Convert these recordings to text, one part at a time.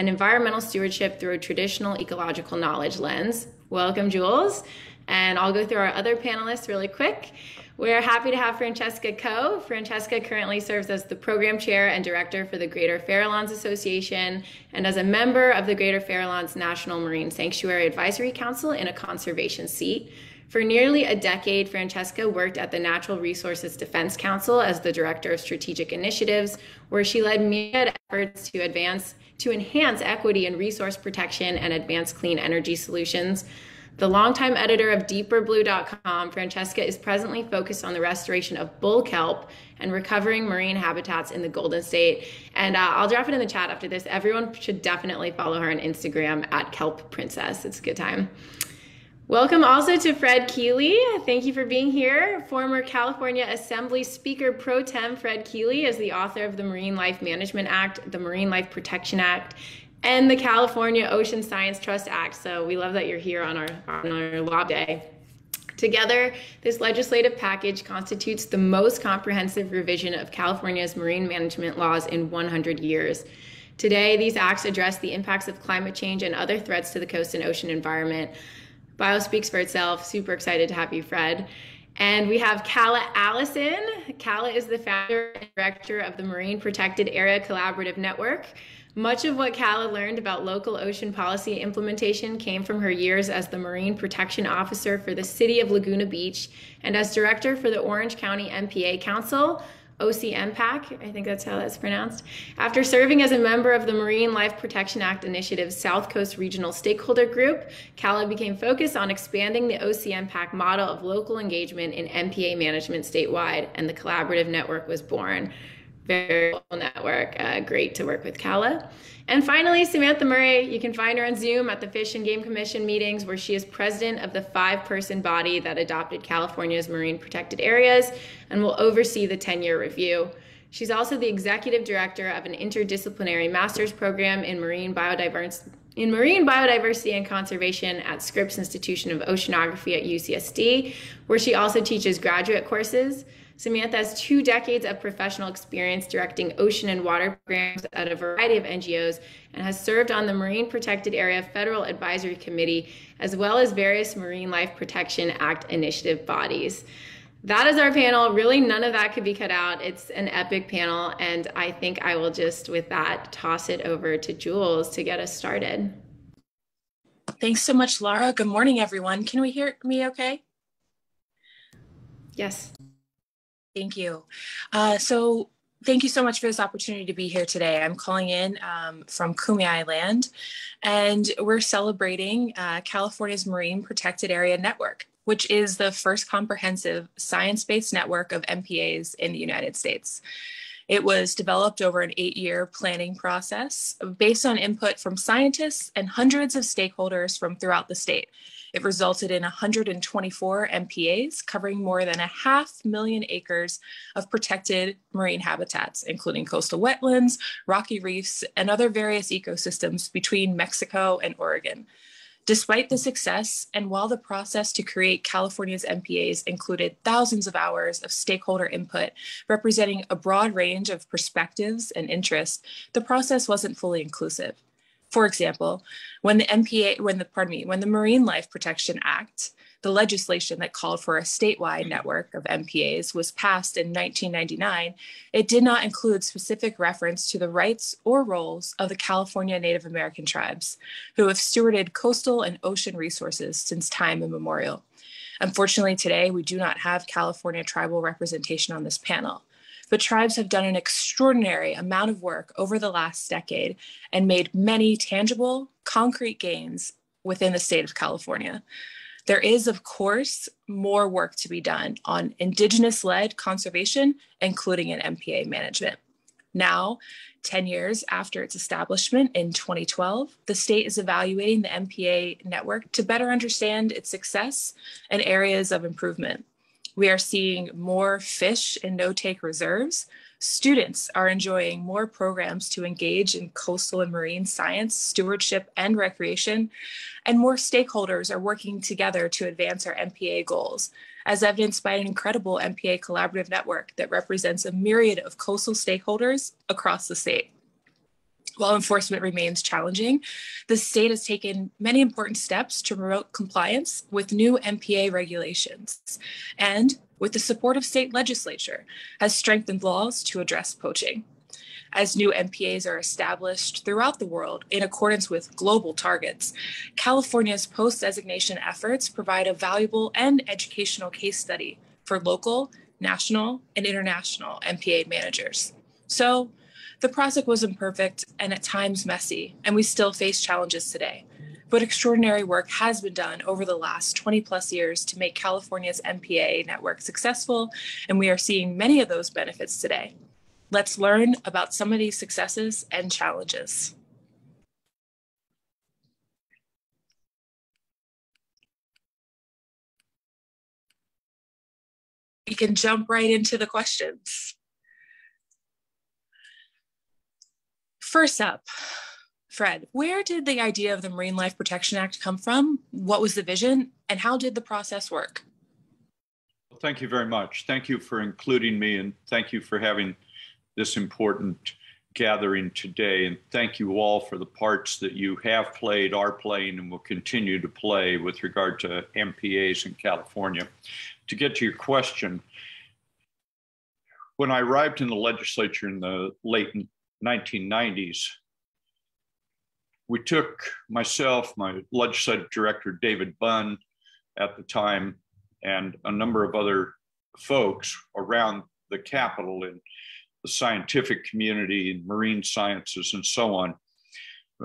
and environmental stewardship through a traditional ecological knowledge lens. Welcome, Jules. And I'll go through our other panelists really quick. We're happy to have Francesca Koe. Francesca currently serves as the program chair and director for the Greater Farallones Association and as a member of the Greater Farallones National Marine Sanctuary Advisory Council in a conservation seat. For nearly a decade, Francesca worked at the Natural Resources Defense Council as the director of strategic initiatives, where she led myriad efforts to advance to enhance equity and resource protection and advance clean energy solutions. The longtime editor of deeperblue.com, Francesca is presently focused on the restoration of bull kelp and recovering marine habitats in the Golden State. And uh, I'll drop it in the chat after this. Everyone should definitely follow her on Instagram at Kelp Princess. It's a good time. Welcome also to Fred Keeley. Thank you for being here. Former California Assembly Speaker Pro Tem Fred Keeley is the author of the Marine Life Management Act, the Marine Life Protection Act, and the California Ocean Science Trust Act. So we love that you're here on our, on our law day. Together, this legislative package constitutes the most comprehensive revision of California's marine management laws in 100 years. Today, these acts address the impacts of climate change and other threats to the coast and ocean environment. Bio speaks for itself. Super excited to have you, Fred. And we have Calla Allison. Calla is the founder and director of the Marine Protected Area Collaborative Network. Much of what Calla learned about local ocean policy implementation came from her years as the Marine Protection Officer for the City of Laguna Beach and as Director for the Orange County MPA Council, OCMPAC, I think that's how that's pronounced. After serving as a member of the Marine Life Protection Act Initiative's South Coast Regional Stakeholder Group, Calla became focused on expanding the OCMPAC model of local engagement in MPA management statewide, and the collaborative network was born very cool network. Uh, great to work with Calla. And finally, Samantha Murray. You can find her on Zoom at the Fish and Game Commission meetings, where she is president of the five person body that adopted California's marine protected areas and will oversee the 10 year review. She's also the executive director of an interdisciplinary master's program in marine biodiversity. In marine biodiversity and conservation at Scripps Institution of Oceanography at UCSD, where she also teaches graduate courses. Samantha has two decades of professional experience directing ocean and water programs at a variety of NGOs and has served on the Marine Protected Area Federal Advisory Committee, as well as various Marine Life Protection Act initiative bodies. That is our panel. Really, none of that could be cut out. It's an epic panel, and I think I will just, with that, toss it over to Jules to get us started. Thanks so much, Laura. Good morning, everyone. Can we hear me okay? Yes. Thank you. Uh, so thank you so much for this opportunity to be here today. I'm calling in um, from Kumeyaay Island, and we're celebrating uh, California's Marine Protected Area Network, which is the first comprehensive science-based network of MPAs in the United States. It was developed over an eight year planning process based on input from scientists and hundreds of stakeholders from throughout the state. It resulted in 124 MPAs covering more than a half million acres of protected marine habitats, including coastal wetlands, rocky reefs, and other various ecosystems between Mexico and Oregon. Despite the success, and while the process to create California's MPAs included thousands of hours of stakeholder input representing a broad range of perspectives and interests, the process wasn't fully inclusive. For example, when the MPA, when the, pardon me, when the Marine Life Protection Act, the legislation that called for a statewide network of MPAs was passed in 1999, it did not include specific reference to the rights or roles of the California Native American tribes, who have stewarded coastal and ocean resources since time immemorial. Unfortunately, today we do not have California tribal representation on this panel but tribes have done an extraordinary amount of work over the last decade and made many tangible, concrete gains within the state of California. There is, of course, more work to be done on Indigenous led conservation, including in MPA management. Now, 10 years after its establishment in 2012, the state is evaluating the MPA network to better understand its success and areas of improvement. We are seeing more fish and no take reserves. Students are enjoying more programs to engage in coastal and marine science, stewardship, and recreation. And more stakeholders are working together to advance our MPA goals, as evidenced by an incredible MPA collaborative network that represents a myriad of coastal stakeholders across the state. While enforcement remains challenging, the state has taken many important steps to promote compliance with new MPA regulations and, with the support of state legislature, has strengthened laws to address poaching. As new MPAs are established throughout the world in accordance with global targets, California's post designation efforts provide a valuable and educational case study for local, national, and international MPA managers. So, the process was imperfect and at times messy, and we still face challenges today. But extraordinary work has been done over the last 20 plus years to make California's MPA network successful, and we are seeing many of those benefits today. Let's learn about some of these successes and challenges. We can jump right into the questions. First up, Fred, where did the idea of the Marine Life Protection Act come from? What was the vision and how did the process work? Well, thank you very much. Thank you for including me and thank you for having this important gathering today. And thank you all for the parts that you have played, are playing, and will continue to play with regard to MPAs in California. To get to your question, when I arrived in the legislature in the late 1990s, we took myself, my legislative director, David Bunn, at the time, and a number of other folks around the Capitol in the scientific community and marine sciences and so on.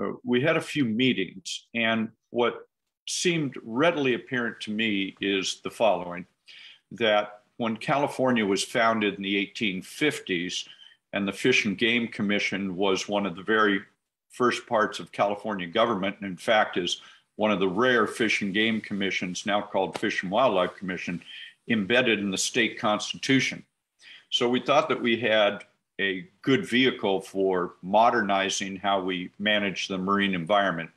Uh, we had a few meetings, and what seemed readily apparent to me is the following that when California was founded in the 1850s, and the Fish and Game Commission was one of the very first parts of California government, and in fact is one of the rare fish and game commissions, now called Fish and Wildlife Commission, embedded in the state constitution. So we thought that we had a good vehicle for modernizing how we manage the marine environment.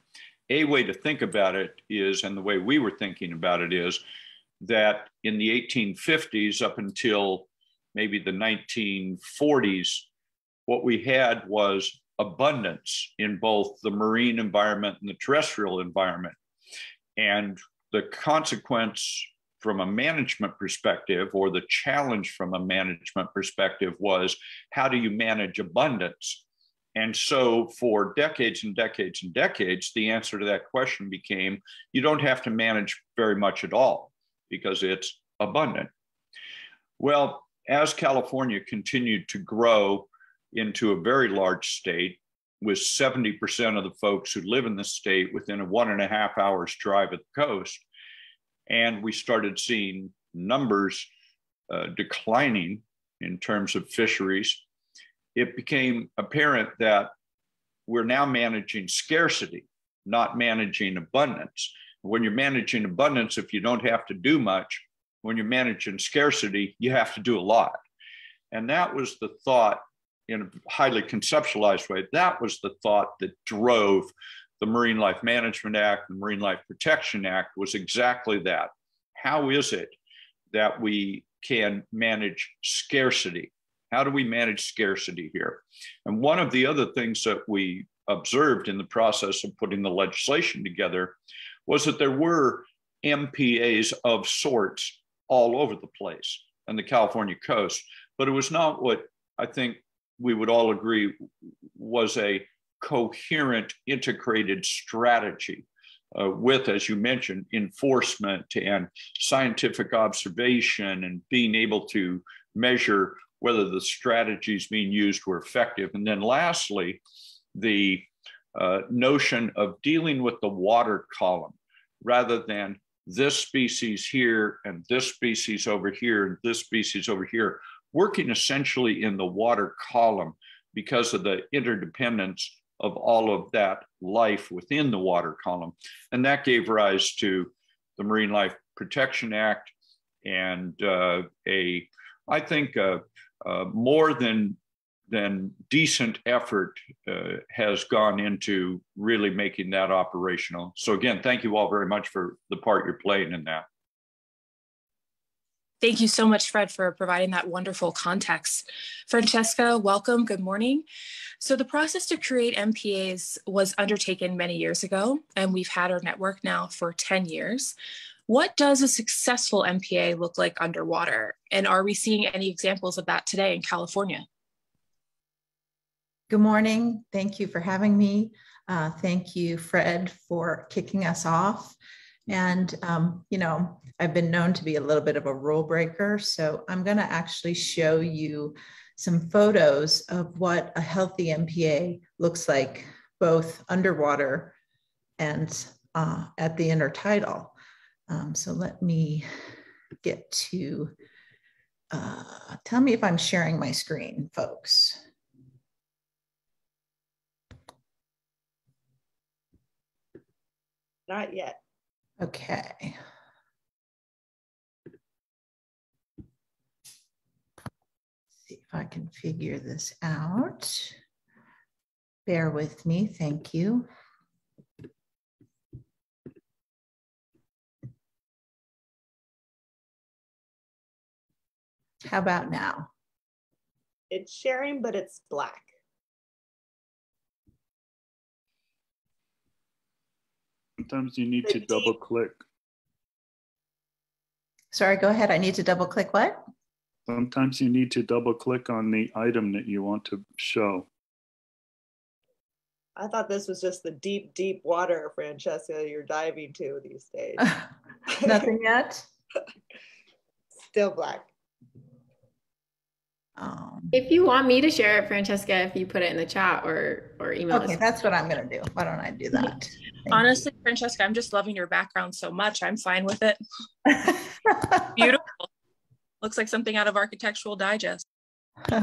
A way to think about it is, and the way we were thinking about it is, that in the 1850s up until maybe the 1940s, what we had was abundance in both the marine environment and the terrestrial environment. And the consequence from a management perspective, or the challenge from a management perspective, was how do you manage abundance? And so, for decades and decades and decades, the answer to that question became you don't have to manage very much at all because it's abundant. Well, as California continued to grow into a very large state with 70% of the folks who live in the state within a one and a half hours drive of the coast. And we started seeing numbers uh, declining in terms of fisheries. It became apparent that we're now managing scarcity, not managing abundance. When you're managing abundance, if you don't have to do much, when you're managing scarcity, you have to do a lot. And that was the thought in a highly conceptualized way, that was the thought that drove the Marine Life Management Act, the Marine Life Protection Act was exactly that. How is it that we can manage scarcity? How do we manage scarcity here? And one of the other things that we observed in the process of putting the legislation together was that there were MPAs of sorts all over the place and the California coast, but it was not what I think we would all agree was a coherent, integrated strategy uh, with, as you mentioned, enforcement and scientific observation and being able to measure whether the strategies being used were effective. And then lastly, the uh, notion of dealing with the water column rather than this species here and this species over here and this species over here working essentially in the water column because of the interdependence of all of that life within the water column. And that gave rise to the Marine Life Protection Act and uh, a, I think, uh, uh, more than than decent effort uh, has gone into really making that operational. So again, thank you all very much for the part you're playing in that. Thank you so much, Fred, for providing that wonderful context. Francesca, welcome. Good morning. So, the process to create MPAs was undertaken many years ago, and we've had our network now for 10 years. What does a successful MPA look like underwater? And are we seeing any examples of that today in California? Good morning. Thank you for having me. Uh, thank you, Fred, for kicking us off. And, um, you know, I've been known to be a little bit of a rule breaker. So I'm going to actually show you some photos of what a healthy MPA looks like, both underwater and uh, at the intertidal. Um, so let me get to, uh, tell me if I'm sharing my screen, folks. Not yet. Okay. Let's see if I can figure this out. Bear with me, thank you. How about now? It's sharing, but it's black. Sometimes you need to double click. Sorry, go ahead. I need to double click what? Sometimes you need to double click on the item that you want to show. I thought this was just the deep, deep water, Francesca, you're diving to these days. Nothing yet? Still black. Um, if you want me to share it, Francesca, if you put it in the chat or or email. Okay, us. that's what I'm gonna do. Why don't I do that? Thank Honestly, you. Francesca, I'm just loving your background so much. I'm fine with it. Beautiful. Looks like something out of Architectural Digest. All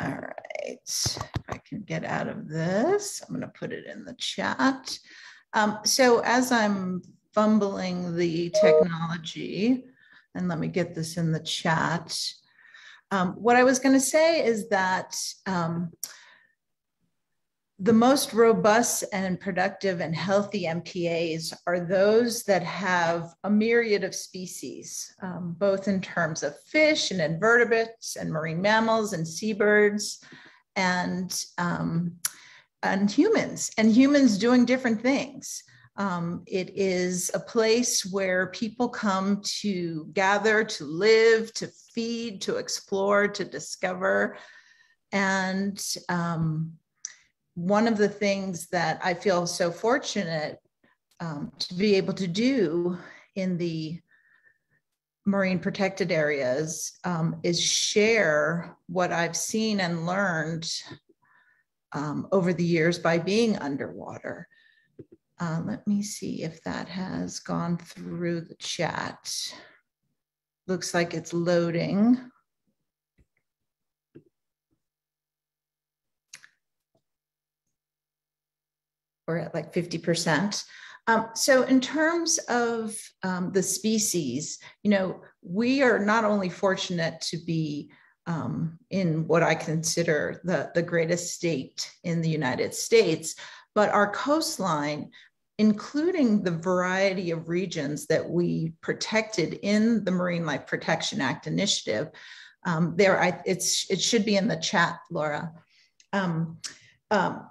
right. If I can get out of this, I'm going to put it in the chat. Um, so as I'm fumbling the technology, and let me get this in the chat. Um, what I was going to say is that um, the most robust and productive and healthy MPAs are those that have a myriad of species, um, both in terms of fish and invertebrates and marine mammals and seabirds and, um, and humans, and humans doing different things. Um, it is a place where people come to gather, to live, to feed, to explore, to discover. And um, one of the things that I feel so fortunate um, to be able to do in the marine protected areas um, is share what I've seen and learned um, over the years by being underwater. Uh, let me see if that has gone through the chat. Looks like it's loading. we're at like 50%. Um, so in terms of um, the species, you know, we are not only fortunate to be um, in what I consider the, the greatest state in the United States, but our coastline, including the variety of regions that we protected in the Marine Life Protection Act initiative, um, there I, it's, it should be in the chat, Laura. Um, um,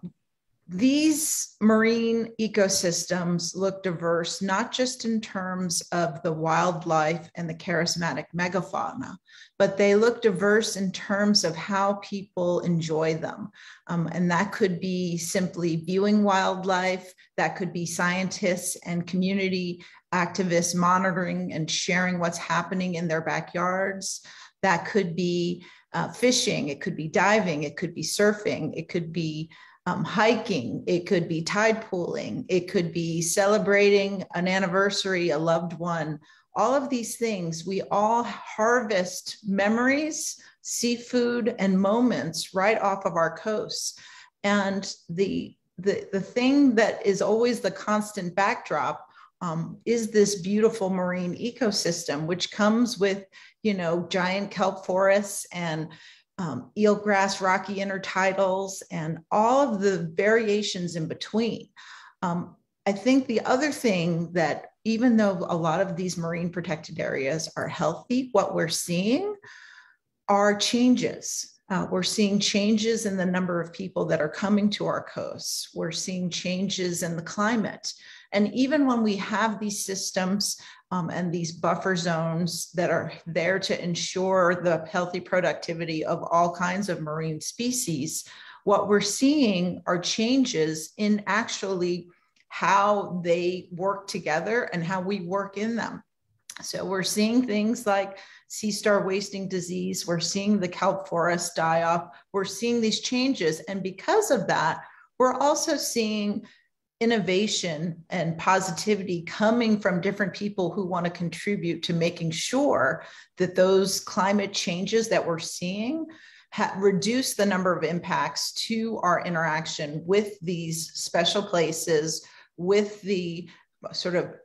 these marine ecosystems look diverse, not just in terms of the wildlife and the charismatic megafauna, but they look diverse in terms of how people enjoy them. Um, and that could be simply viewing wildlife, that could be scientists and community activists monitoring and sharing what's happening in their backyards. That could be uh, fishing, it could be diving, it could be surfing, it could be um, hiking, it could be tide pooling, it could be celebrating an anniversary, a loved one. All of these things, we all harvest memories, seafood, and moments right off of our coasts. And the, the, the thing that is always the constant backdrop um, is this beautiful marine ecosystem, which comes with, you know, giant kelp forests and um, eelgrass, rocky intertidals, and all of the variations in between. Um, I think the other thing that even though a lot of these marine protected areas are healthy, what we're seeing are changes. Uh, we're seeing changes in the number of people that are coming to our coasts. We're seeing changes in the climate. And even when we have these systems um, and these buffer zones that are there to ensure the healthy productivity of all kinds of marine species, what we're seeing are changes in actually how they work together and how we work in them. So we're seeing things like sea star wasting disease, we're seeing the kelp forest die off, we're seeing these changes. And because of that, we're also seeing innovation and positivity coming from different people who want to contribute to making sure that those climate changes that we're seeing ha- reduce the number of impacts to our interaction with these special places with the sort of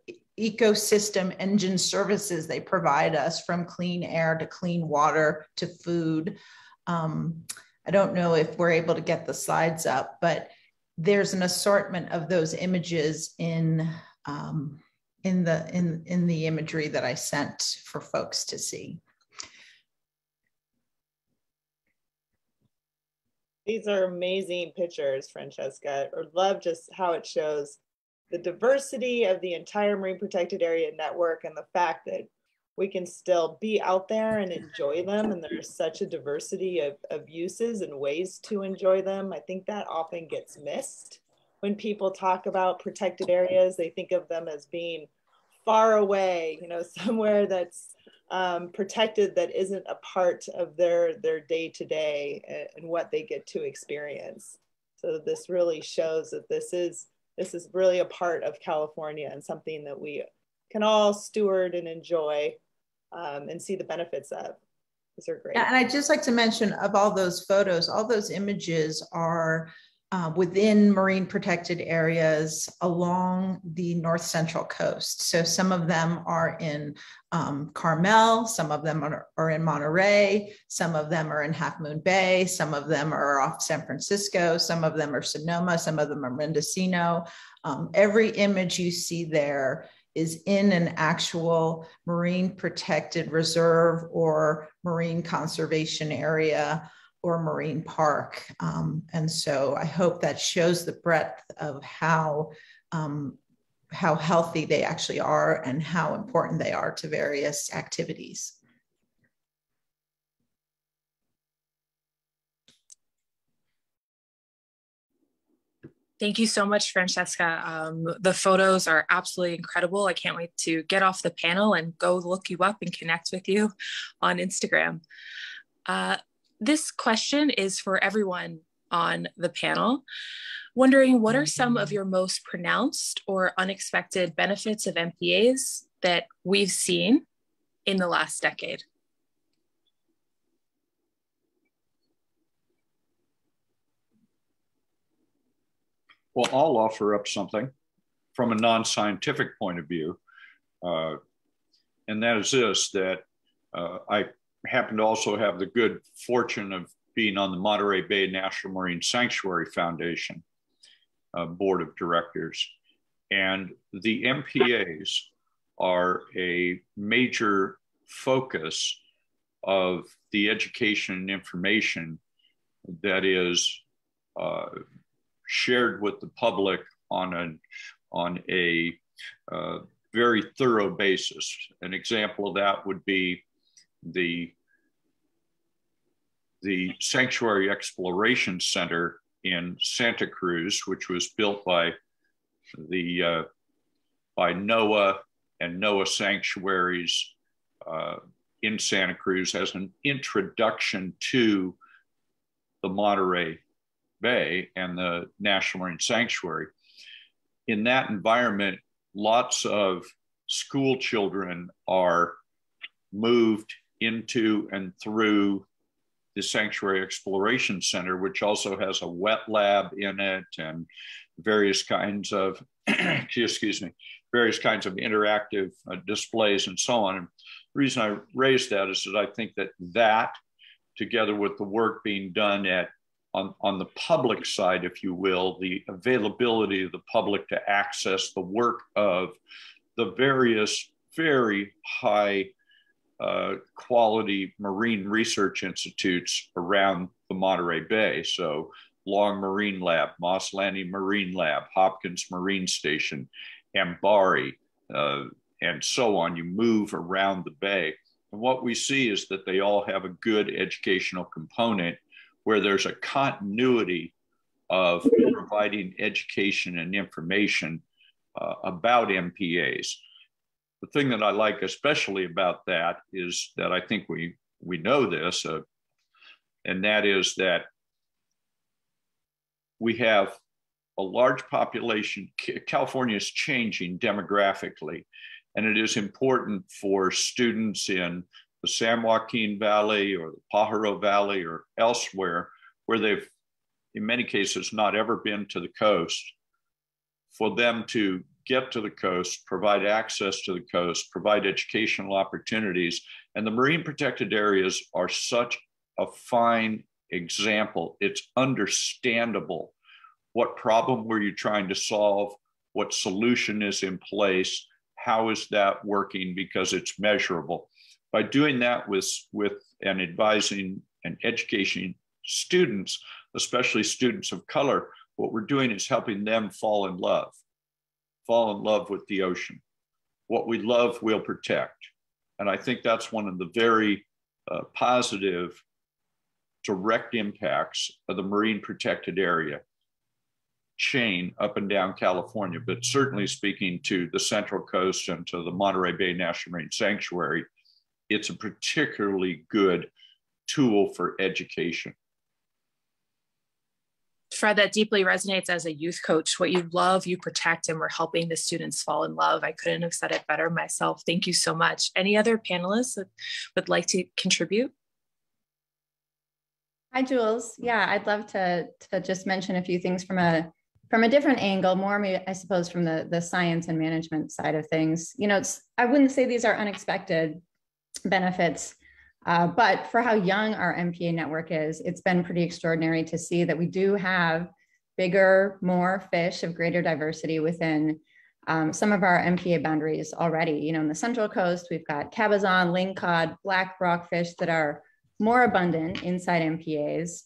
ecosystem engine services they provide us from clean air to clean water to food. Um, I don't know if we're able to get the slides up, but there's an assortment of those images in um, in the in in the imagery that I sent for folks to see. These are amazing pictures, Francesca. I love just how it shows the diversity of the entire marine protected area network and the fact that we can still be out there and enjoy them and there's such a diversity of, of uses and ways to enjoy them. I think that often gets missed when people talk about protected areas. They think of them as being far away you know somewhere that's um, protected that isn't a part of their their day to day and what they get to experience. So this really shows that this is this is really a part of California and something that we can all steward and enjoy um, and see the benefits of. These are great. And I'd just like to mention of all those photos, all those images are uh, within marine protected areas along the north central coast. So some of them are in um, Carmel, some of them are, are, in Monterey, some of them are in Half Moon Bay, some of them are off San Francisco, some of them are Sonoma, some of them are Mendocino. Um, every image you see there is in an actual marine protected reserve or marine conservation area or marine park. Um, and so I hope that shows the breadth of how um, how healthy they actually are and how important they are to various activities. Thank you so much, Francesca. Um, the photos are absolutely incredible. I can't wait to get off the panel and go look you up and connect with you on Instagram. Uh, this question is for everyone on the panel. Wondering what are some of your most pronounced or unexpected benefits of MPAs that we've seen in the last decade? Well, I'll offer up something from a non scientific point of view. Uh, and that is this that uh, I happen to also have the good fortune of being on the Monterey Bay National Marine Sanctuary Foundation uh, board of directors. And the MPAs are a major focus of the education and information that is uh, shared with the public on a, on a uh, very thorough basis. An example of that would be the the Sanctuary Exploration Center in Santa Cruz, which was built by the uh, by NOAA and NOAA sanctuaries uh, in Santa Cruz as an introduction to the Monterey Bay and the National Marine Sanctuary. In that environment, lots of school children are moved into and through the Sanctuary Exploration Center, which also has a wet lab in it and various kinds of, excuse me, various kinds of interactive uh, displays and so on. And the reason I raised that is that I think that that, together with the work being done at on, on the public side, if you will, the availability of the public to access the work of the various very high uh, quality marine research institutes around the Monterey Bay. So, Long Marine Lab, Moss Landing Marine Lab, Hopkins Marine Station, MBARI, uh, and so on. You move around the bay. And what we see is that they all have a good educational component where there's a continuity of providing education and information uh, about MPAs. The thing that I like especially about that is that I think we we know this, uh, and that is that we have a large population. California is changing demographically, and it is important for students in the San Joaquin Valley or the Pajaro Valley or elsewhere where they've, in many cases, not ever been to the coast, for them to get to the coast, provide access to the coast, provide educational opportunities. And the marine protected areas are such a fine example. It's understandable what problem were you trying to solve? What solution is in place? How is that working? Because it's measurable. By doing that with, with and advising and educating students, especially students of color, what we're doing is helping them fall in love, fall in love with the ocean. What we love, we'll protect. And I think that's one of the very uh, positive direct impacts of the marine protected area chain up and down California, but certainly speaking to the Central Coast and to the Monterey Bay National Marine Sanctuary, it's a particularly good tool for education. Fred, that deeply resonates as a youth coach. What you love, you protect, and we're helping the students fall in love. I couldn't have said it better myself. Thank you so much. Any other panelists that would like to contribute? Hi, Jules. Yeah, I'd love to, to just mention a few things from a from a different angle, more I suppose from the the science and management side of things. You know, it's I wouldn't say these are unexpected benefits, uh, but for how young our MPA network is, it's been pretty extraordinary to see that we do have bigger, more fish of greater diversity within um, some of our MPA boundaries already. You know, in the Central Coast, we've got cabezon, lingcod, black rockfish that are more abundant inside MPAs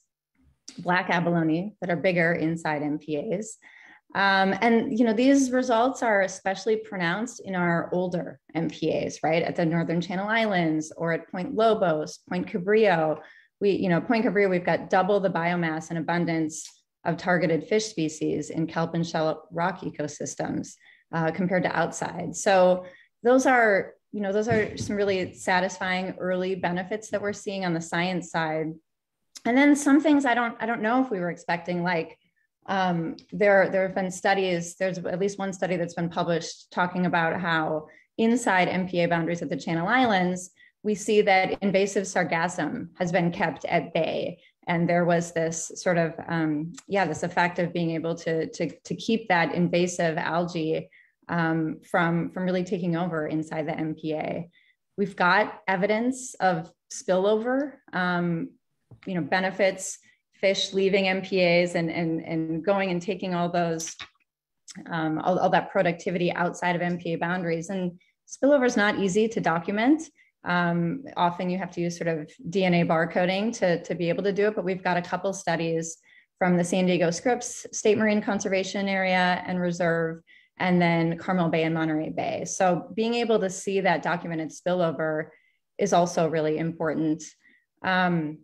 black abalone that are bigger inside MPAs. Um, and you know these results are especially pronounced in our older MPAs, right? At the Northern Channel Islands or at Point Lobos, Point Cabrillo. We, you know, Point Cabrillo, we've got double the biomass and abundance of targeted fish species in kelp and shell rock ecosystems uh, compared to outside. So those are, you know, those are some really satisfying early benefits that we're seeing on the science side and then some things I don't I don't know if we were expecting like um, there there have been studies there's at least one study that's been published talking about how inside MPA boundaries at the Channel Islands we see that invasive sargassum has been kept at bay and there was this sort of um, yeah this effect of being able to to, to keep that invasive algae um, from from really taking over inside the MPA. We've got evidence of spillover um, you know benefits fish leaving MPAs and and and going and taking all those um, all, all, that productivity outside of MPA boundaries. And spillover is not easy to document. Um, often you have to use sort of DNA barcoding to, to be able to do it, but we've got a couple studies from the San Diego Scripps State Marine Conservation Area and Reserve, and then Carmel Bay and Monterey Bay. So being able to see that documented spillover is also really important. Um,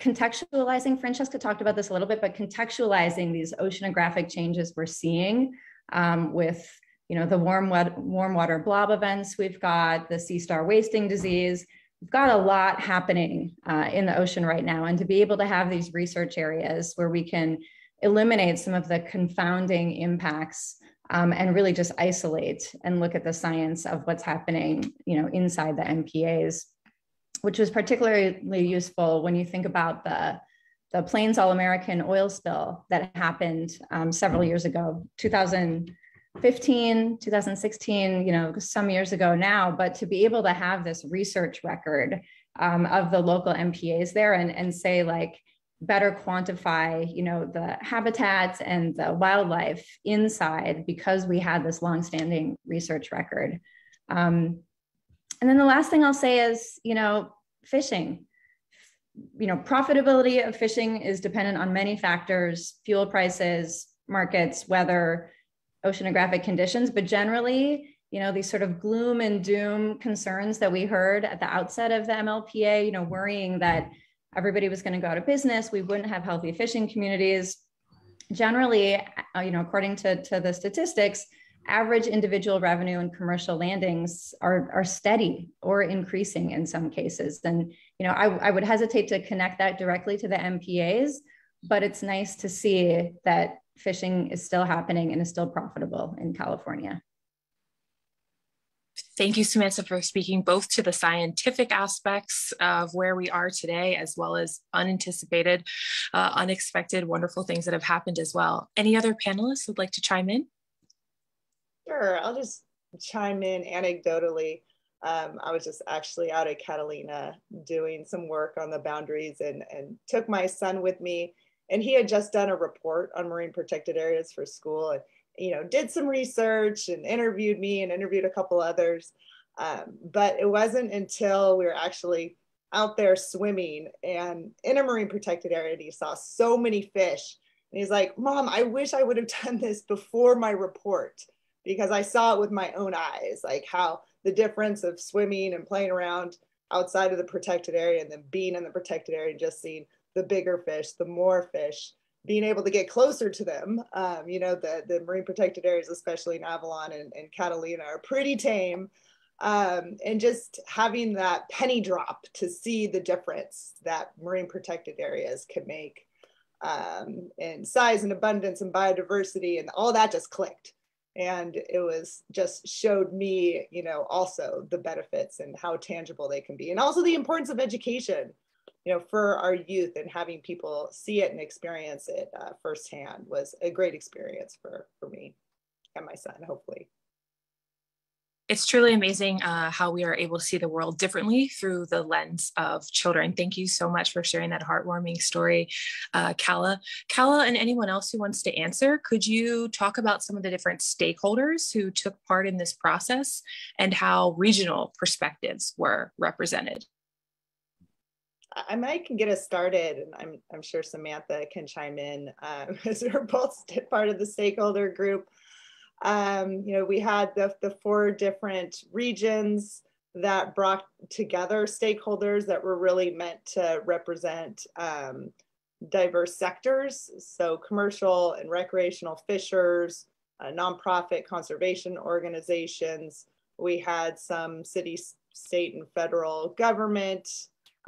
contextualizing, Francesca talked about this a little bit, but contextualizing these oceanographic changes we're seeing um, with you know, the warm, wet, warm water blob events we've got, the sea star wasting disease. We've got a lot happening uh, in the ocean right now. And to be able to have these research areas where we can eliminate some of the confounding impacts um, and really just isolate and look at the science of what's happening, you know, inside the MPAs which was particularly useful when you think about the, the Plains All American oil spill that happened um, several years ago, 2015, 2016, you know, some years ago now. But to be able to have this research record um, of the local MPAs there and, and say, like, better quantify, you know, the habitats and the wildlife inside because we had this longstanding research record. Um, and then the last thing I'll say is, you know, fishing. You know, profitability of fishing is dependent on many factors: fuel prices, markets, weather, oceanographic conditions. But generally, you know, these sort of gloom and doom concerns that we heard at the outset of the MLPA, you know, worrying that everybody was going to go out of business, we wouldn't have healthy fishing communities. Generally, uh, you know, according to, to the statistics, average individual revenue and commercial landings are, are steady or increasing in some cases. And, you know, I, I would hesitate to connect that directly to the MPAs, but it's nice to see that fishing is still happening and is still profitable in California. Thank you, Samantha, for speaking both to the scientific aspects of where we are today, as well as unanticipated, uh, unexpected, wonderful things that have happened as well. Any other panelists would like to chime in? Sure, I'll just chime in anecdotally. Um, I was just actually out at Catalina doing some work on the boundaries and, and took my son with me. And he had just done a report on marine protected areas for school. And you know, did some research and interviewed me and interviewed a couple others. Um, but it wasn't until we were actually out there swimming and in a marine protected area and he saw so many fish. And he's like, Mom, I wish I would have done this before my report because I saw it with my own eyes, like how the difference of swimming and playing around outside of the protected area and then being in the protected area and just seeing the bigger fish, the more fish being able to get closer to them. Um, you know, the, the marine protected areas, especially in Avalon and, and Catalina, are pretty tame. Um, and just having that penny drop to see the difference that marine protected areas can make um, in size and abundance and biodiversity and all that just clicked. And it was just showed me, you know, also the benefits and how tangible they can be, and also the importance of education you know, for our youth and having people see it and experience it uh, firsthand was a great experience for, for me and my son, hopefully. It's truly amazing uh, how we are able to see the world differently through the lens of children. Thank you so much for sharing that heartwarming story, uh, Calla. Calla, and anyone else who wants to answer, could you talk about some of the different stakeholders who took part in this process and how regional perspectives were represented? I might can get us started, and I'm, I'm sure Samantha can chime in um, as we're both part of the stakeholder group. Um, you know, we had the, the four different regions that brought together stakeholders that were really meant to represent um, diverse sectors. So commercial and recreational fishers, uh, nonprofit conservation organizations. We had some city, state, and federal government,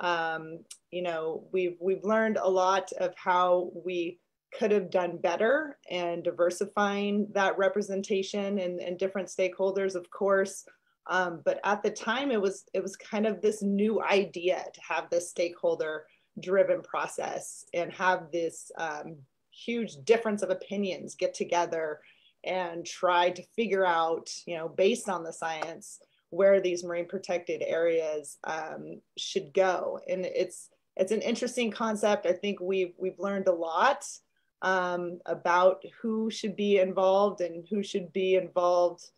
um, you know, we've we've learned a lot of how we could have done better and diversifying that representation and, and different stakeholders, of course. Um, but at the time, it was it was kind of this new idea to have this stakeholder driven process and have this um, huge difference of opinions get together and try to figure out, you know, based on the science, where these marine protected areas um, should go. And it's it's an interesting concept. I think we've we've learned a lot um, about who should be involved and who should be involved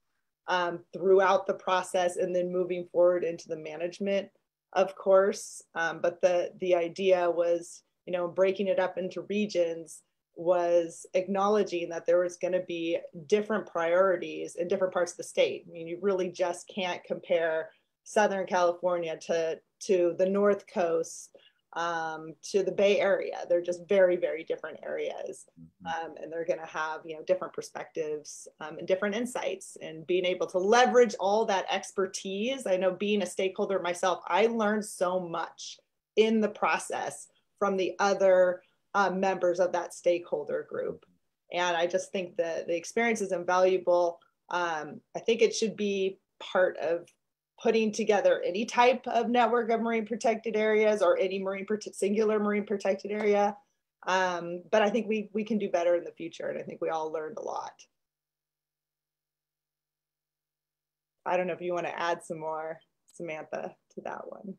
um, throughout the process, and then moving forward into the management, of course. Um, but the the idea was, you know, breaking it up into regions was acknowledging that there was going to be different priorities in different parts of the state. I mean, you really just can't compare Southern California to to the North Coast um, to the Bay Area. They're just very, very different areas, mm-hmm. um, and they're going to have you know different perspectives um, and different insights. And being able to leverage all that expertise. I know being a stakeholder myself, I learned so much in the process from the other uh, members of that stakeholder group. And I just think that the experience is invaluable. Um, I think it should be part of putting together any type of network of marine protected areas or any marine singular marine protected area. Um, but I think we, we can do better in the future. And I think we all learned a lot. I don't know if you want to add some more, Samantha, to that one.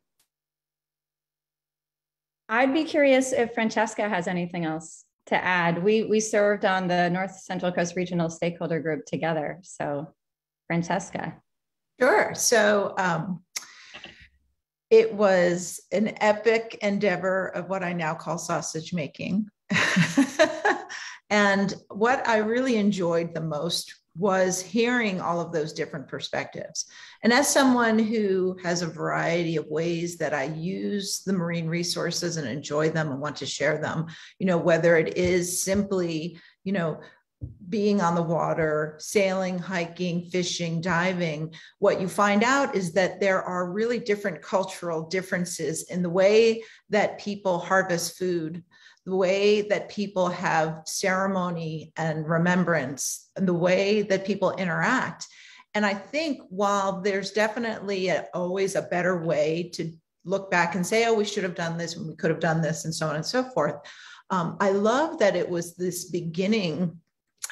I'd be curious if Francesca has anything else to add. We we served on the North Central Coast Regional Stakeholder Group together. So, Francesca. Sure. So um, it was an epic endeavor of what I now call sausage making. and what I really enjoyed the most was hearing all of those different perspectives. And as someone who has a variety of ways that I use the marine resources and enjoy them and want to share them, you know, whether it is simply, you know, being on the water, sailing, hiking, fishing, diving, what you find out is that there are really different cultural differences in the way that people harvest food, the way that people have ceremony and remembrance, and the way that people interact. And I think while there's definitely a, always a better way to look back and say, oh, we should have done this and we could have done this, and so on and so forth. Um, I love that it was this beginning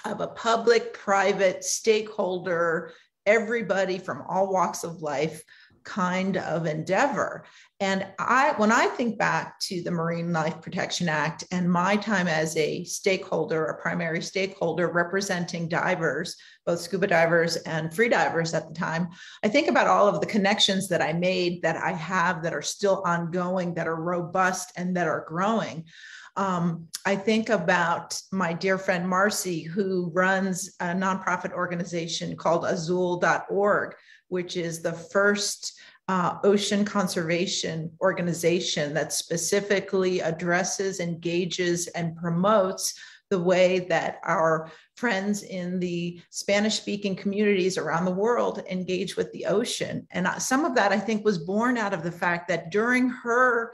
of a public, private, stakeholder, everybody from all walks of life kind of endeavor. And I, when I think back to the Marine Life Protection Act and my time as a stakeholder, a primary stakeholder representing divers, both scuba divers and free divers at the time, I think about all of the connections that I made that I have that are still ongoing, that are robust, and that are growing. Um, I think about my dear friend Marcy, who runs a nonprofit organization called azul.org, which is the first uh, ocean conservation organization that specifically addresses, engages, and promotes the way that our friends in the Spanish speaking communities around the world engage with the ocean. And uh, some of that, I think, was born out of the fact that during her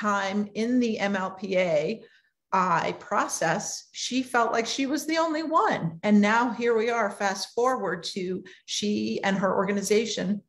time in the MLPA I process, she felt like she was the only one. And now here we are, fast forward to she and her organization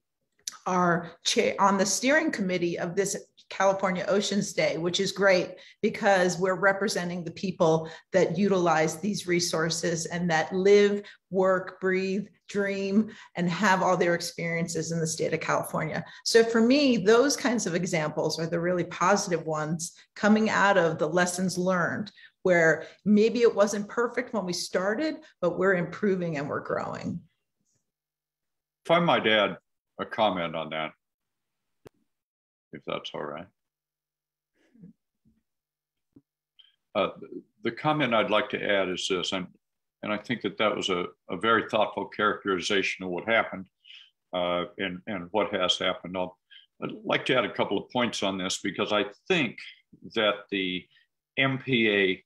are on the steering committee of this California Oceans Day, which is great because we're representing the people that utilize these resources and that live, work, breathe, dream, and have all their experiences in the state of California. So for me, those kinds of examples are the really positive ones coming out of the lessons learned, where maybe it wasn't perfect when we started, but we're improving and we're growing. I might add a comment on that if that's all right. Uh, the comment I'd like to add is this, and, and I think that that was a, a very thoughtful characterization of what happened uh, and, and what has happened. I'll, I'd like to add a couple of points on this because I think that the MPA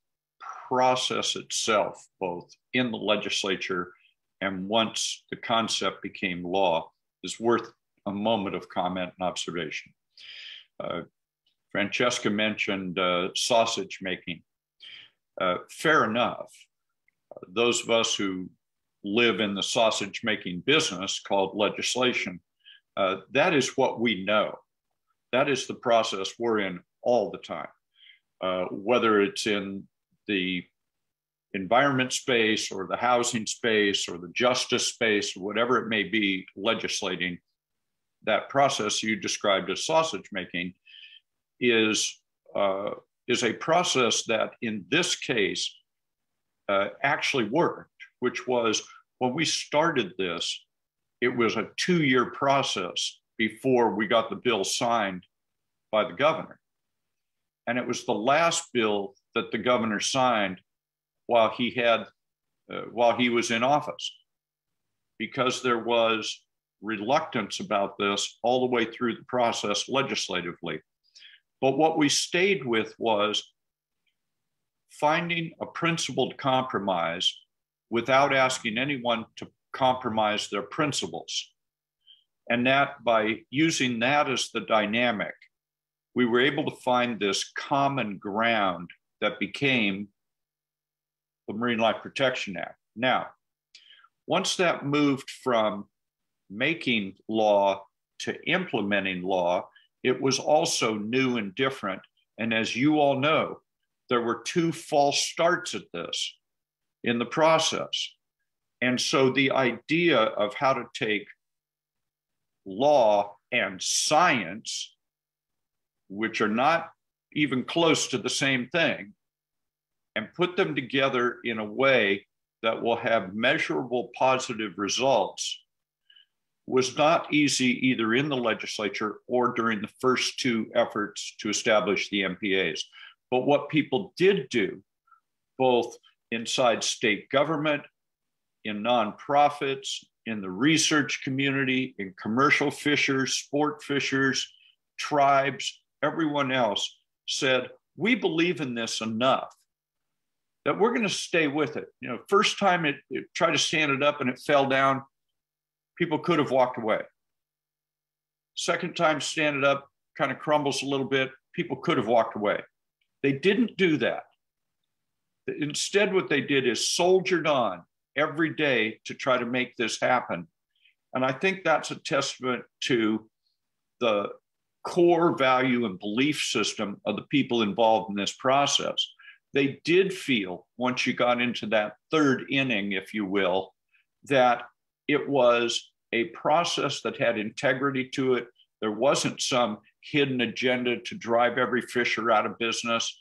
process itself, both in the legislature and once the concept became law, is worth a moment of comment and observation. Uh, Francesca mentioned uh, sausage making. Uh, fair enough. Those of us who live in the sausage making business called legislation, that is what we know. That is the process we're in all the time. Whether it's in the environment space or the housing space or the justice space, whatever it may be, legislating, that process you described as sausage making is uh, is a process that in this case uh, actually worked, which was when we started this, it was a two-year process before we got the bill signed by the governor. And it was the last bill that the governor signed while he had uh, while he was in office because there was reluctance about this all the way through the process legislatively. But what we stayed with was finding a principled compromise without asking anyone to compromise their principles. And that by using that as the dynamic, we were able to find this common ground that became the Marine Life Protection Act. Now, once that moved from making law to implementing law, it was also new and different. And as you all know, there were two false starts at this in the process. And so the idea of how to take law and science, which are not even close to the same thing and put them together in a way that will have measurable positive results was not easy either in the legislature or during the first two efforts to establish the MPAs. But what people did do, both inside state government, in nonprofits, in the research community, in commercial fishers, sport fishers, tribes, everyone else said, we believe in this enough that we're going to stay with it. You know, first time it, it tried to stand it up and it fell down, people could have walked away. Second time stand it up kind of crumbles a little bit, people could have walked away. They didn't do that. Instead, what they did is soldiered on every day to try to make this happen. And I think that's a testament to the core value and belief system of the people involved in this process. They did feel, once you got into that third inning, if you will, that it was a process that had integrity to it. There wasn't some hidden agenda to drive every fisher out of business.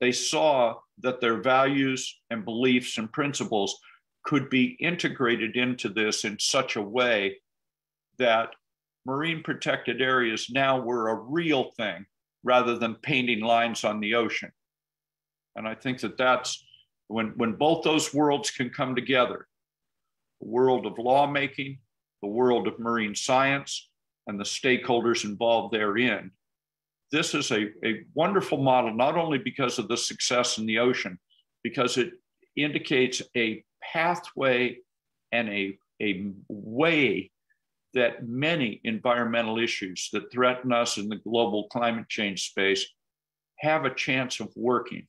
They saw that their values and beliefs and principles could be integrated into this in such a way that marine protected areas now were a real thing rather than painting lines on the ocean. And I think that that's when, when both those worlds can come together the world of lawmaking, the world of marine science, and the stakeholders involved therein. This is a, a wonderful model, not only because of the success in the ocean, because it indicates a pathway and a, a way that many environmental issues that threaten us in the global climate change space have a chance of working.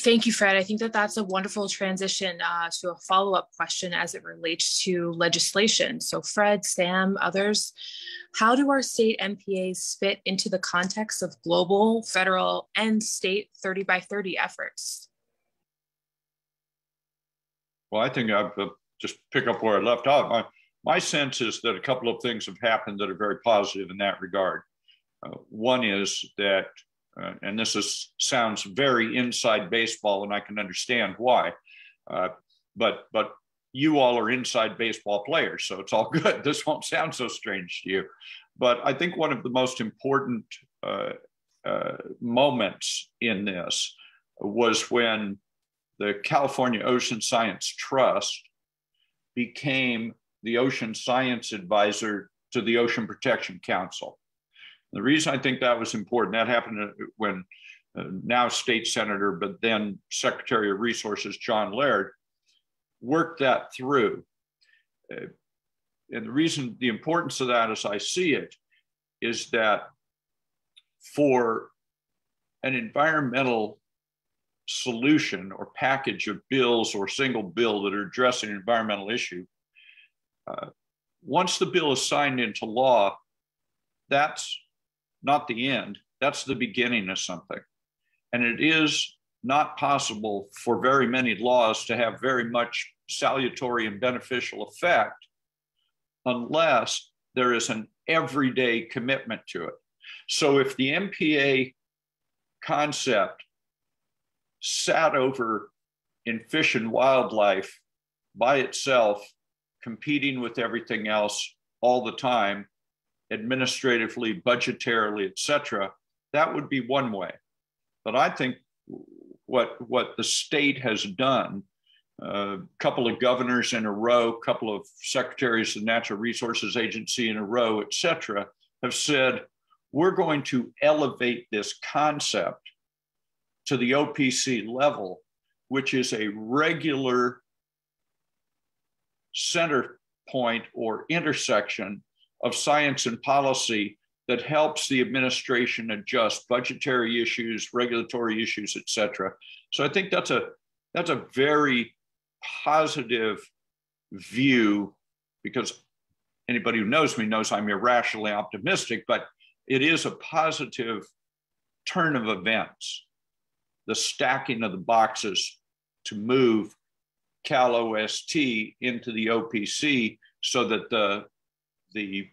Thank you, Fred. I think that that's a wonderful transition uh, to a follow up question as it relates to legislation. So, Fred, Sam, others, how do our state MPAs fit into the context of global, federal, and state 30 by 30 efforts? Well, I think I'll just pick up where I left off. My, my sense is that a couple of things have happened that are very positive in that regard. Uh, one is that, uh, and this is sounds very inside baseball, and I can understand why, uh, but but you all are inside baseball players, so it's all good. This won't sound so strange to you, but I think one of the most important uh, uh, moments in this was when the California Ocean Science Trust became the ocean science advisor to the Ocean Protection Council. The reason I think that was important, that happened when uh, now state senator, but then Secretary of Resources John Laird worked that through. Uh, and the reason, the importance of that as I see it, is that for an environmental solution or package of bills or single bill that are addressing an environmental issue, uh, once the bill is signed into law, that's not the end, that's the beginning of something. And it is not possible for very many laws to have very much salutary and beneficial effect unless there is an everyday commitment to it. So if the MPA concept sat over in fish and wildlife by itself, competing with everything else all the time, administratively, budgetarily, etc., that would be one way. But I think what what the state has done, a uh, couple of governors in a row, a couple of secretaries of the Natural Resources Agency in a row, etc., have said we're going to elevate this concept to the OPC level, which is a regular center point or intersection of science and policy that helps the administration adjust budgetary issues, regulatory issues, et cetera. So I think that's a that's a very positive view because anybody who knows me knows I'm irrationally optimistic, but it is a positive turn of events the stacking of the boxes to move Cal OST into the OPC so that the, the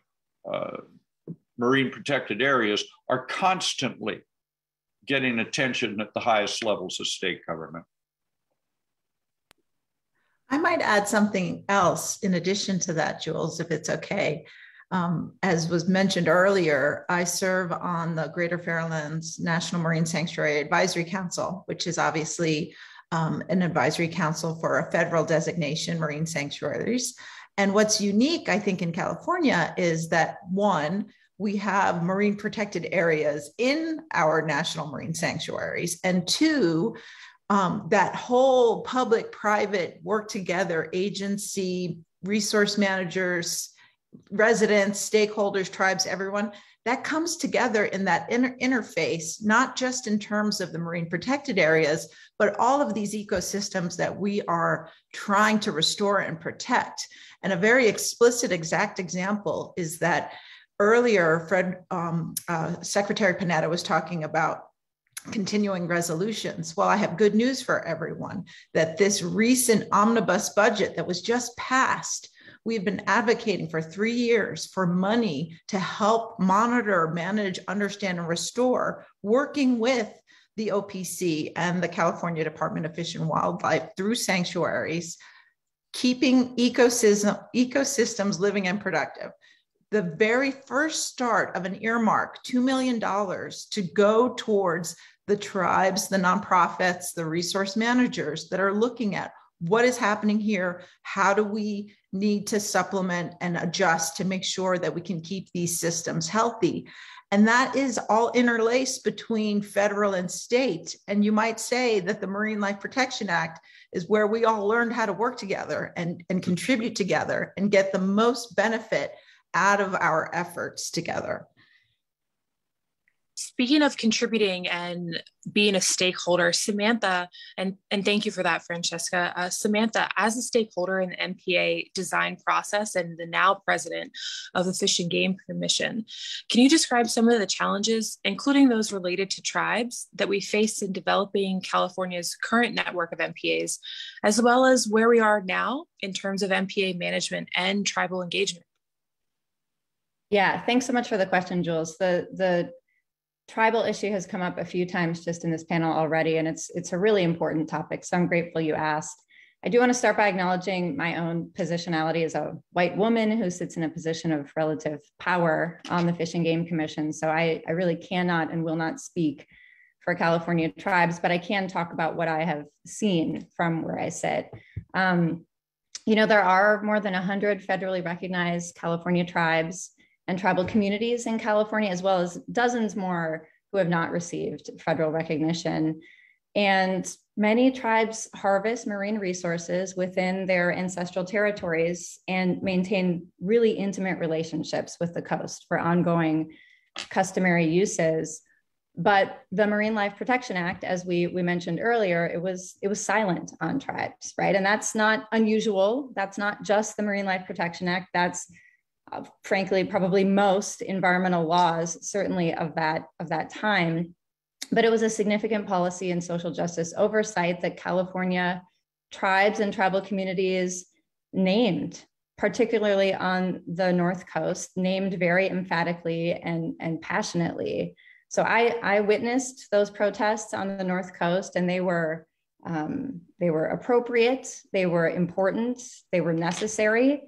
uh, marine protected areas are constantly getting attention at the highest levels of state government. I might add something else in addition to that, Jules, if it's okay. Um, as was mentioned earlier, I serve on the Greater Farallones National Marine Sanctuary Advisory Council, which is obviously um, an advisory council for a federal designation, marine sanctuaries. And what's unique, I think, in California is that one, we have marine protected areas in our national marine sanctuaries, and two, um, that whole public private work together agency, resource managers, residents, stakeholders, tribes, everyone that comes together in that inter- interface, not just in terms of the marine protected areas, but all of these ecosystems that we are trying to restore and protect. And a very explicit, exact example is that earlier, Fred um, uh, Secretary Panetta was talking about continuing resolutions. Well, I have good news for everyone that this recent omnibus budget that was just passed We've been advocating for three years for money to help monitor, manage, understand, and restore, working with the OPC and the California Department of Fish and Wildlife through sanctuaries, keeping ecosystem, ecosystems living and productive. The very first start of an earmark, $2 million to go towards the tribes, the nonprofits, the resource managers that are looking at what is happening here? How do we need to supplement and adjust to make sure that we can keep these systems healthy? And that is all interlaced between federal and state. And you might say that the Marine Life Protection Act is where we all learned how to work together and, and contribute together and get the most benefit out of our efforts together. Speaking of contributing and being a stakeholder, Samantha, and, and thank you for that, Francesca. Uh, Samantha, as a stakeholder in the MPA design process and the now president of the Fish and Game Commission, can you describe some of the challenges, including those related to tribes, that we face in developing California's current network of MPAs, as well as where we are now in terms of MPA management and tribal engagement? Yeah, thanks so much for the question, Jules. The the tribal issue has come up a few times just in this panel already, and it's it's a really important topic. So I'm grateful you asked. I do want to start by acknowledging my own positionality as a white woman who sits in a position of relative power on the Fish and Game Commission. So I, I really cannot and will not speak for California tribes, but I can talk about what I have seen from where I sit. Um, you know, there are more than 100 federally recognized California tribes and tribal communities in California, as well as dozens more who have not received federal recognition. And many tribes harvest marine resources within their ancestral territories and maintain really intimate relationships with the coast for ongoing customary uses. But the Marine Life Protection Act, as we, we mentioned earlier, it was it was silent on tribes, right? And that's not unusual. That's not just the Marine Life Protection Act. That's uh, frankly, probably most environmental laws, certainly of that, of that time. But it was a significant policy and social justice oversight that California tribes and tribal communities named, particularly on the North Coast, named very emphatically and, and passionately. So I, I witnessed those protests on the North Coast, and they were um, they were appropriate, they were important, they were necessary,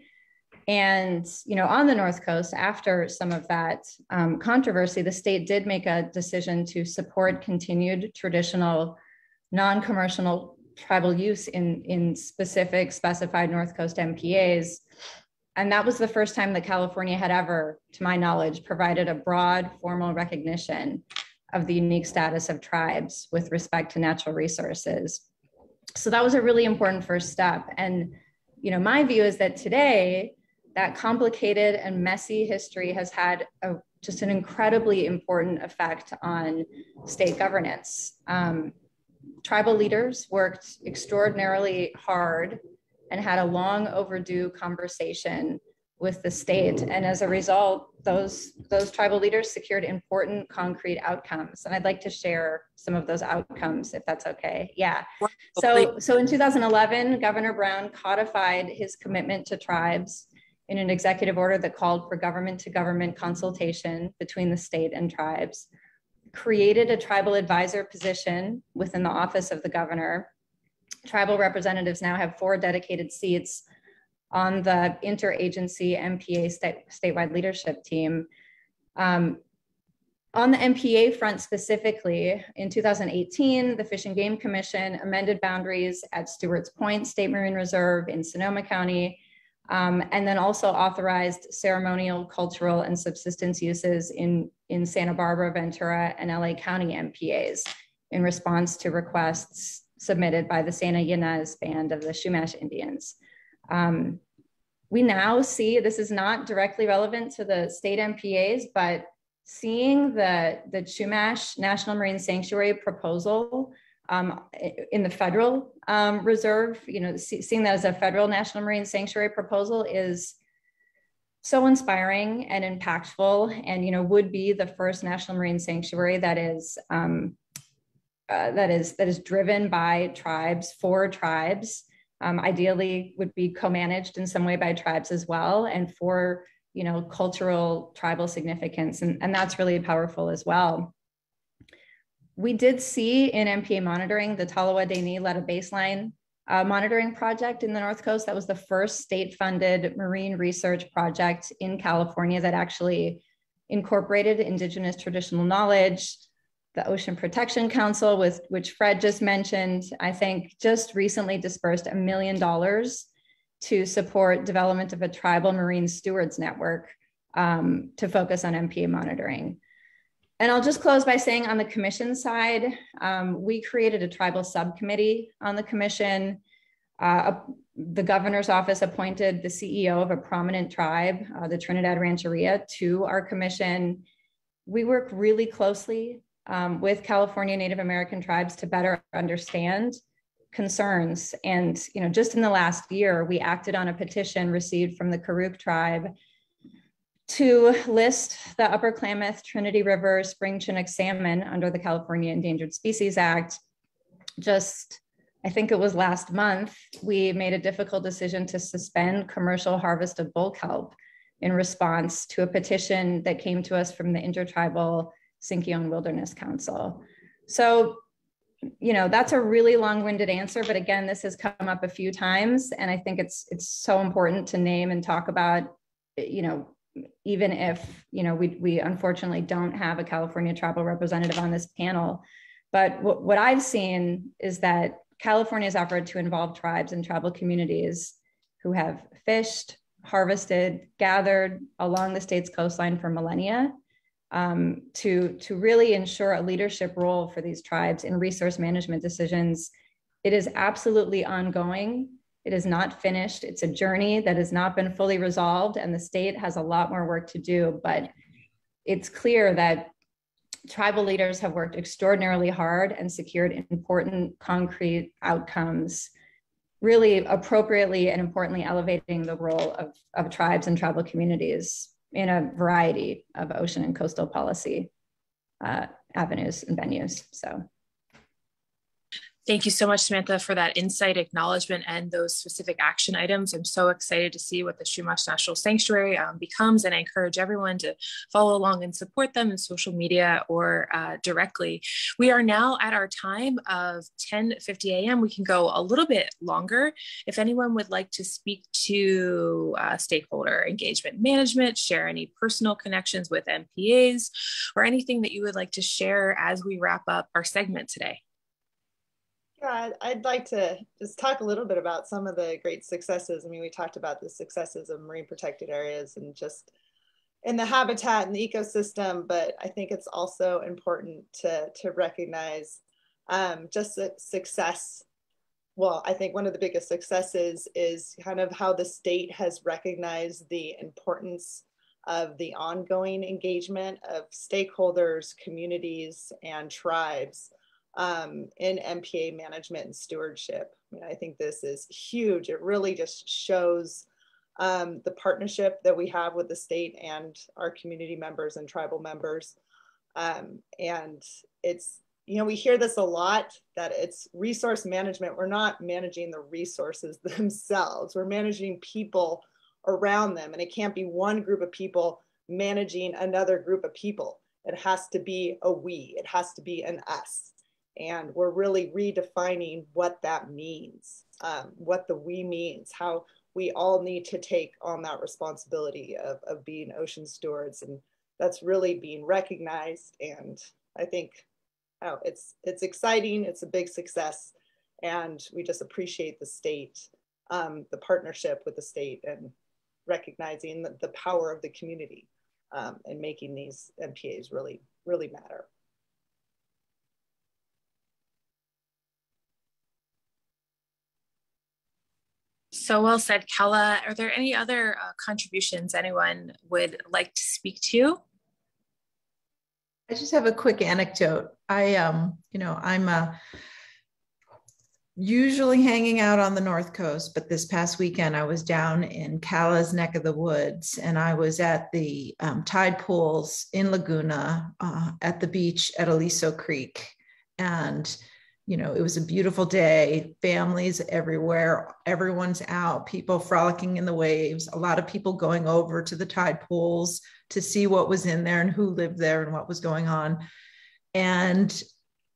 and you know, on the North Coast, after some of that um, controversy, the state did make a decision to support continued traditional, non-commercial tribal use in in specific specified North Coast MPAs. And that was the first time that California had ever, to my knowledge, provided a broad formal recognition of the unique status of tribes with respect to natural resources. So that was a really important first step. And you know, my view is that today that complicated and messy history has had a, just an incredibly important effect on state governance. Um, tribal leaders worked extraordinarily hard and had a long overdue conversation with the state. And as a result, those, those tribal leaders secured important concrete outcomes. And I'd like to share some of those outcomes, if that's okay. Yeah. So, so in 2011, Governor Brown codified his commitment to tribes in an executive order that called for government to government consultation between the state and tribes, created a tribal advisor position within the office of the governor. Tribal representatives now have four dedicated seats on the interagency MPA state, statewide leadership team. Um, on the MPA front specifically, in 2018, the Fish and Game Commission amended boundaries at Stewart's Point State Marine Reserve in Sonoma County, um, and then also authorized ceremonial, cultural, and subsistence uses in, in Santa Barbara, Ventura, and LA County MPAs in response to requests submitted by the Santa Ynez Band of the Chumash Indians. Um, we now see this is not directly relevant to the state MPAs, but seeing the, the Chumash National Marine Sanctuary proposal um, in the federal um, reserve, you know, see, seeing that as a federal National Marine Sanctuary proposal is so inspiring and impactful and, you know, would be the first National Marine Sanctuary that is, um, uh, that is, that is driven by tribes for tribes. Um, ideally would be co-managed in some way by tribes as well and for you know, cultural tribal significance. And, and that's really powerful as well. We did see in MPA monitoring, the Tolowa Dee-ni' led a baseline uh, monitoring project in the North Coast. That was the first state funded marine research project in California that actually incorporated indigenous traditional knowledge. The Ocean Protection Council, with which Fred just mentioned, I think just recently dispersed a million dollars to support development of a tribal marine stewards network um, to focus on MPA monitoring. And I'll just close by saying on the commission side, um, we created a tribal subcommittee on the commission. Uh, the governor's office appointed the CEO of a prominent tribe, uh, the Trinidad Rancheria, to our commission. We work really closely um, with California Native American tribes to better understand concerns. And, you know, just in the last year, we acted on a petition received from the Karuk tribe to list the Upper Klamath Trinity River spring Chinook salmon under the California Endangered Species Act. Just, I think it was last month, we made a difficult decision to suspend commercial harvest of bull kelp in response to a petition that came to us from the Intertribal Sinkyone Wilderness Council. So you know that's a really long-winded answer but again this has come up a few times and i think it's it's so important to name and talk about you know even if you know we we unfortunately don't have a california tribal representative on this panel but what, what i've seen is that California's offered to involve tribes and tribal communities who have fished harvested gathered along the state's coastline for millennia um, to, to really ensure a leadership role for these tribes in resource management decisions. It is absolutely ongoing. It is not finished. It's a journey that has not been fully resolved, and the state has a lot more work to do. But it's clear that tribal leaders have worked extraordinarily hard and secured important concrete outcomes, really appropriately and importantly elevating the role of, of tribes and tribal communities in a variety of ocean and coastal policy uh, avenues and venues. So Thank you so much, Samantha, for that insight, acknowledgement, and those specific action items. I'm so excited to see what the Chumash National Sanctuary um, becomes, and I encourage everyone to follow along and support them in social media or uh, directly. We are now at our time of 10:50 a.m. We can go a little bit longer. If anyone would like to speak to uh, stakeholder engagement management, share any personal connections with MPAs, or anything that you would like to share as we wrap up our segment today. Yeah, I'd like to just talk a little bit about some of the great successes. I mean, we talked about the successes of marine protected areas and just in the habitat and the ecosystem, but I think it's also important to, to recognize um, just the success. Well, I think one of the biggest successes is kind of how the state has recognized the importance of the ongoing engagement of stakeholders, communities, and tribes um, in MPA management and stewardship. I, mean, I think this is huge. It really just shows um, the partnership that we have with the state and our community members and tribal members. Um, and it's, you know, we hear this a lot that it's resource management. We're not managing the resources themselves, we're managing people around them. And it can't be one group of people managing another group of people. It has to be a we, it has to be an us. And we're really redefining what that means, um, what the we means, how we all need to take on that responsibility of, of being ocean stewards. And that's really being recognized. And I think oh, it's, it's exciting, it's a big success. And we just appreciate the state, um, the partnership with the state and recognizing the, the power of the community um, and making these MPAs really, really matter. So well said, Calla. Are there any other uh, contributions anyone would like to speak to? I just have a quick anecdote. I, um, you know, I'm a usually hanging out on the North Coast, but this past weekend I was down in Calla's neck of the woods and I was at the um, tide pools in Laguna uh, at the beach at Aliso Creek. And, you know, it was a beautiful day, families everywhere, everyone's out, people frolicking in the waves, a lot of people going over to the tide pools to see what was in there and who lived there and what was going on. And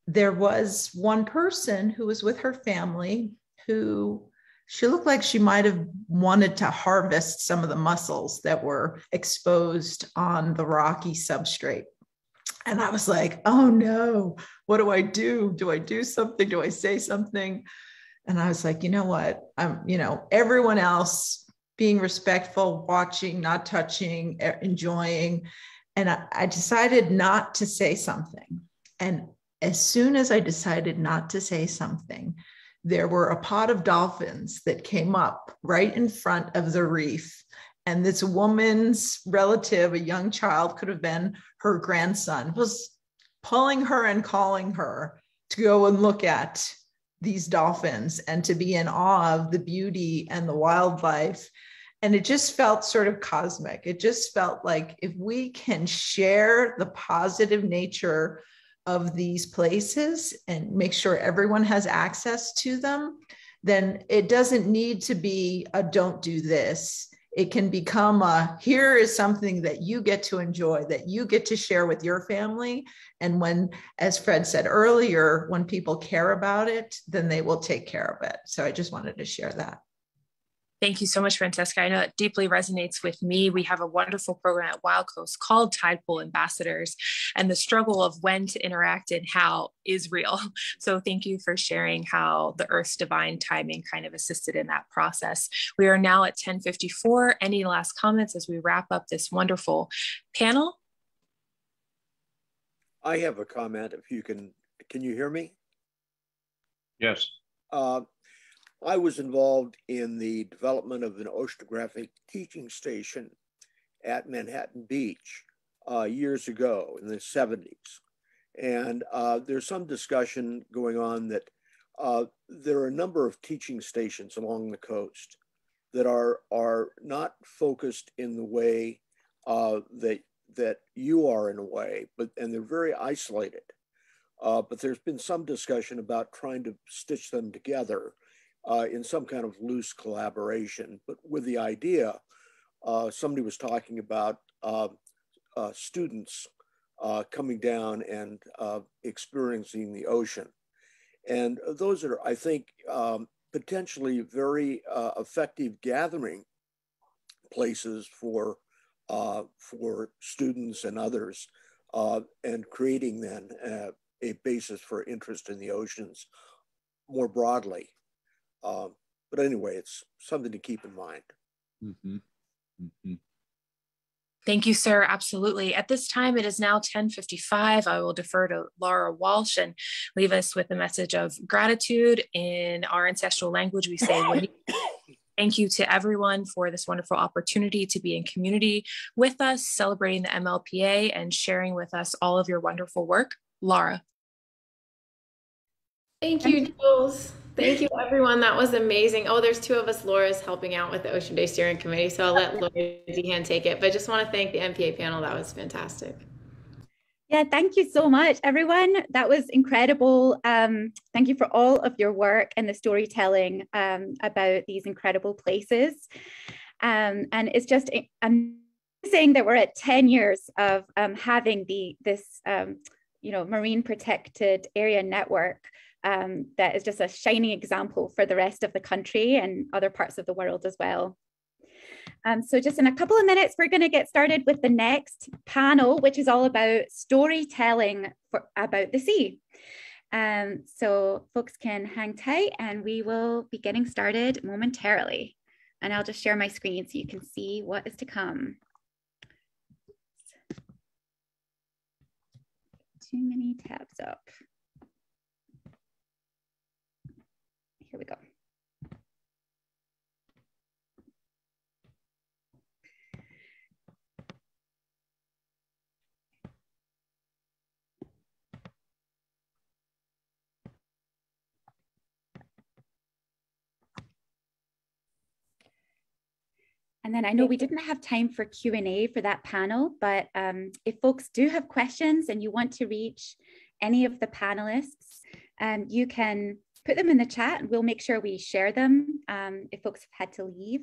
there was one person who was with her family who she looked like she might have wanted to harvest some of the mussels that were exposed on the rocky substrate. And I was like, oh no, what do I do? Do I do something? Do I say something? And I was like, you know what? I'm, you know, everyone else being respectful, watching, not touching, enjoying. And I, I decided not to say something. And as soon as I decided not to say something, there were a pod of dolphins that came up right in front of the reef. And this woman's relative, a young child, could have been her grandson, was pulling her and calling her to go and look at these dolphins and to be in awe of the beauty and the wildlife. And it just felt sort of cosmic. It just felt like if we can share the positive nature of these places and make sure everyone has access to them, then it doesn't need to be a don't do this. It can become a here is something that you get to enjoy, that you get to share with your family. And when, as Fred said earlier, when people care about it, then they will take care of it. So I just wanted to share that. Thank you so much, Francesca. I know it deeply resonates with me. We have a wonderful program at Wild Coast called Tide Pool Ambassadors, and the struggle of when to interact and how is real. So, thank you for sharing how the Earth's divine timing kind of assisted in that process. We are now at 10:54. Any last comments as we wrap up this wonderful panel? I have a comment. If you can, can you hear me? Yes. Uh, I was involved in the development of an oceanographic teaching station at Manhattan Beach uh, years ago in the 70s. And uh, there's some discussion going on that uh, there are a number of teaching stations along the coast that are, are not focused in the way uh, that, that you are in a way, but and they're very isolated. Uh, but there's been some discussion about trying to stitch them together uh, in some kind of loose collaboration, but with the idea, uh, somebody was talking about uh, uh students uh, coming down and uh, experiencing the ocean. And those are, I think, um, potentially very effective gathering places for, for students and others, and creating then a basis for interest in the oceans more broadly. Um, but anyway, it's something to keep in mind. Mm-hmm. Mm-hmm. Thank you, sir. Absolutely. At this time, it is now 1055. I will defer to Laura Walsh and leave us with a message of gratitude in our ancestral language. We say, Thank you to everyone for this wonderful opportunity to be in community with us, celebrating the MLPA and sharing with us all of your wonderful work. Laura. Thank you, Jules. Thank you, everyone. That was amazing. Oh, there's two of us, Laura's helping out with the Ocean Day Steering Committee, so I'll let Laura Zeehan take it. But I just want to thank the MPA panel. That was fantastic. Yeah, thank you so much, everyone. That was incredible. Um, thank you for all of your work and the storytelling um, about these incredible places. Um, and it's just amazing that we're at 10 years of um, having the this um, you know marine protected area network um, that is just a shining example for the rest of the country and other parts of the world as well. Um, so just in a couple of minutes, we're going to get started with the next panel, which is all about storytelling for, about the sea. Um, so folks can hang tight and we will be getting started momentarily. And I'll just share my screen so you can see what is to come. Too many tabs up. Here we go. And then I know we didn't have time for Q&A for that panel, but um, if folks do have questions and you want to reach any of the panelists, um, you can put them in the chat and we'll make sure we share them um, if folks have had to leave.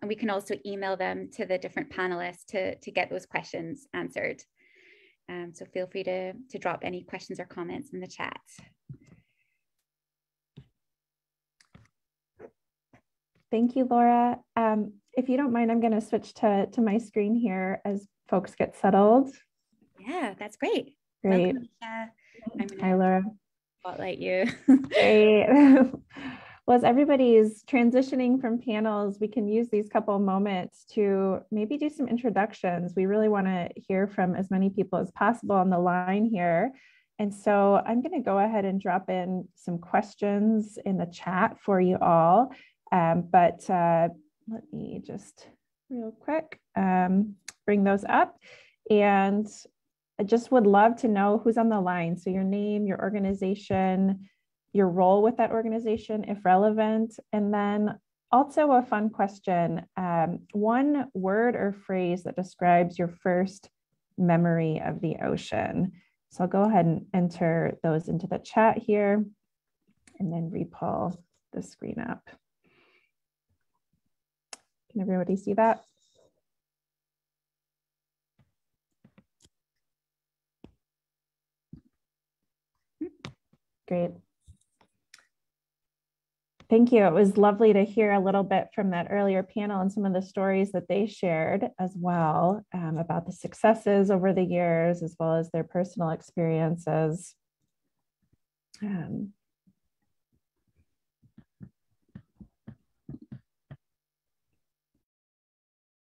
And we can also email them to the different panelists to, to get those questions answered. Um, so feel free to, to drop any questions or comments in the chat. Thank you, Laura. Um, if you don't mind, I'm going to switch to, to my screen here as folks get settled. Yeah, that's great. Great. Welcome, Hi, Laura. Spotlight you. great. well, as everybody's transitioning from panels, we can use these couple moments to maybe do some introductions. We really want to hear from as many people as possible on the line here. And so I'm going to go ahead and drop in some questions in the chat for you all. Um, but uh, let me just real quick um, bring those up. And I just would love to know who's on the line. So your name, your organization, your role with that organization, if relevant, and then also a fun question, um, one word or phrase that describes your first memory of the ocean. So I'll go ahead and enter those into the chat here and then repull the screen up. Can everybody see that? Great. Thank you. It was lovely to hear a little bit from that earlier panel and some of the stories that they shared as well um, about the successes over the years, as well as their personal experiences. Um,